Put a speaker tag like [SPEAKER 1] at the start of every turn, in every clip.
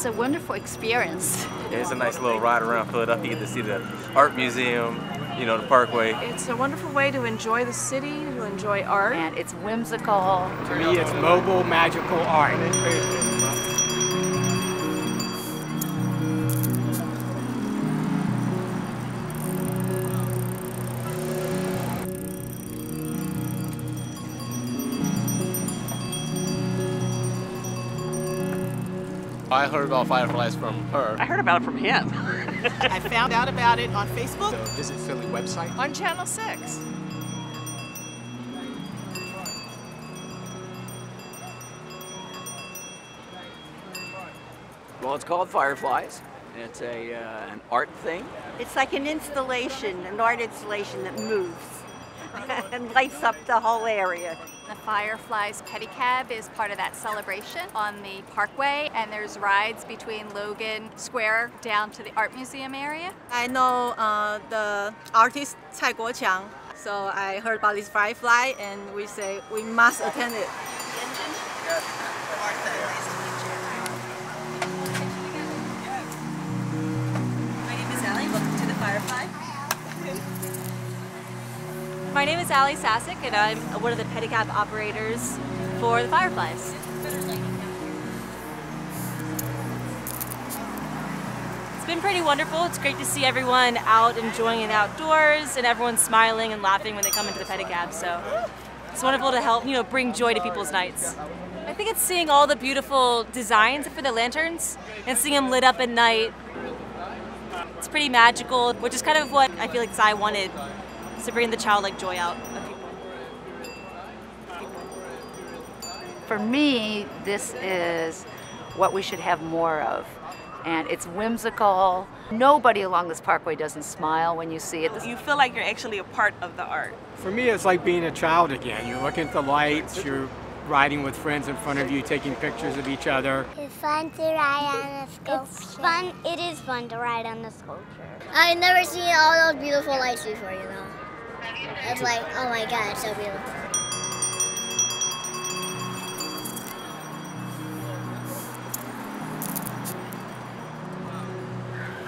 [SPEAKER 1] It's a wonderful experience.
[SPEAKER 2] Yeah, it's a nice little ride around Philadelphia. You get to see the art museum, you know, the parkway.
[SPEAKER 3] It's a wonderful way to enjoy the city, to enjoy art.
[SPEAKER 1] And it's whimsical.
[SPEAKER 4] To me, it's mobile, magical art.
[SPEAKER 5] I heard about Fireflies from her.
[SPEAKER 6] I heard about it from him.
[SPEAKER 7] I found out about it on Facebook.
[SPEAKER 4] The Visit Philly website.
[SPEAKER 3] On Channel 6.
[SPEAKER 6] Well, it's called Fireflies. It's a uh, an art thing.
[SPEAKER 8] It's like an installation, an art installation that moves and lights up the whole area.
[SPEAKER 9] The Fireflies Pedicab is part of that celebration on the parkway, and there's rides between Logan Square down to the art museum area.
[SPEAKER 10] I know uh, the artist Cai Guoqiang, so I heard about this Firefly, and we say we must attend it.
[SPEAKER 11] My name is Allie. Welcome to the Firefly.
[SPEAKER 12] My name is Ali Sasick, and I'm one of the pedicab operators for the Fireflies. It's been pretty wonderful. It's great to see everyone out enjoying the outdoors and everyone smiling and laughing when they come into the pedicab. So it's wonderful to help, you know, bring joy to people's nights. I think it's seeing all the beautiful designs for the lanterns and seeing them lit up at night. It's pretty magical, which is kind of what I feel like Cai wanted to bring the childlike joy out of people.
[SPEAKER 1] For me, this is what we should have more of. And it's whimsical. Nobody along this parkway doesn't smile when you see it.
[SPEAKER 11] You feel like you're actually a part of the art.
[SPEAKER 4] For me, it's like being a child again. You're looking at the lights, you're riding with friends in front of you, taking pictures of each other.
[SPEAKER 13] It's fun to ride on the sculpture. It's fun. It is fun to ride on the sculpture. I've never seen all those beautiful lights before, you know. It's like, oh my god, it's so beautiful.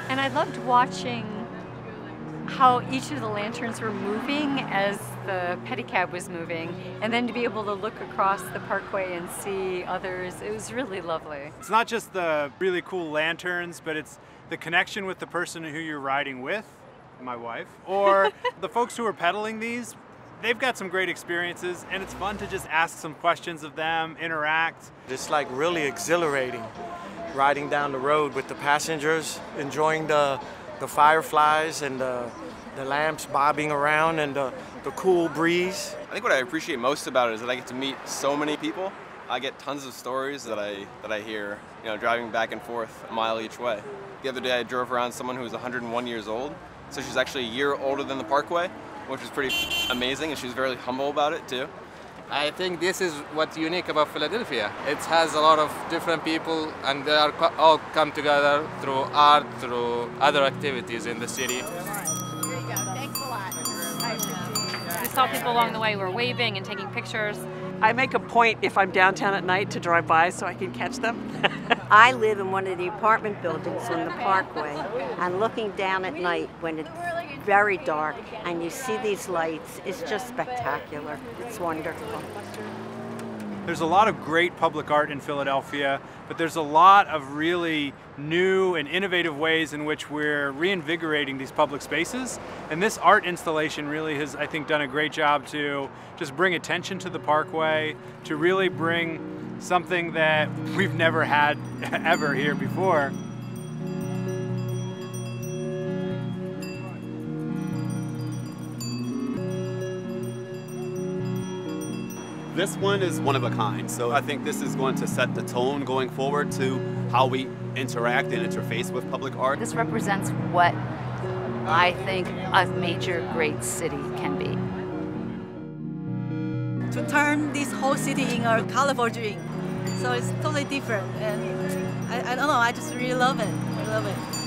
[SPEAKER 14] And I loved watching how each of the lanterns were moving as the pedicab was moving, and then to be able to look across the parkway and see others, it was really lovely.
[SPEAKER 15] It's not just the really cool lanterns, but it's the connection with the person who you're riding with, my wife, or the folks who are pedaling these. They've got some great experiences, and it's fun to just ask some questions of them, interact.
[SPEAKER 16] It's like really exhilarating riding down the road with the passengers, enjoying the, the fireflies and the, the lamps bobbing around and the, the cool breeze.
[SPEAKER 2] I think what I appreciate most about it is that I get to meet so many people. I get tons of stories that I that I hear, you know, driving back and forth a mile each way. The other day I drove around someone who was 101 years old, so she's actually a year older than the parkway, which is pretty amazing, and she was very humble about it too.
[SPEAKER 5] I think this is what's unique about Philadelphia. It has a lot of different people and they are all come together through art, through other activities in the city.
[SPEAKER 12] We saw people along the way who were waving and taking pictures.
[SPEAKER 6] I make a point if I'm downtown at night to drive by so I can catch them.
[SPEAKER 8] I live in one of the apartment buildings on the parkway, and looking down at night when it's very dark and you see these lights, it's just spectacular. It's wonderful.
[SPEAKER 15] There's a lot of great public art in Philadelphia, but there's a lot of really new and innovative ways in which we're reinvigorating these public spaces. And this art installation really has, I think, done a great job to just bring attention to the parkway, to really bring something that we've never had ever here before.
[SPEAKER 17] This one is one of a kind, so I think this is going to set the tone going forward to how we interact and interface with public art.
[SPEAKER 1] This represents what I think a major great city can be.
[SPEAKER 10] To turn this whole city in a colorful dream. So it's totally different, and I, I don't know, I just really love it. I love it.